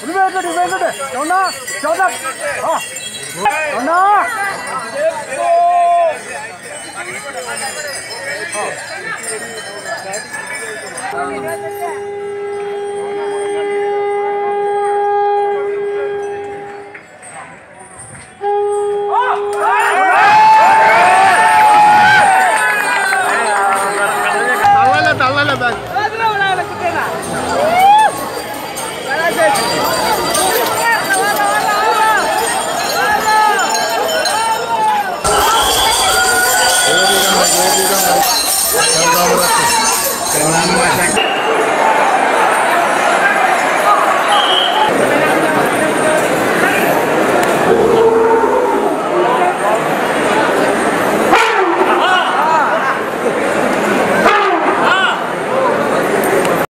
准备准备准备准备，小娜，小，算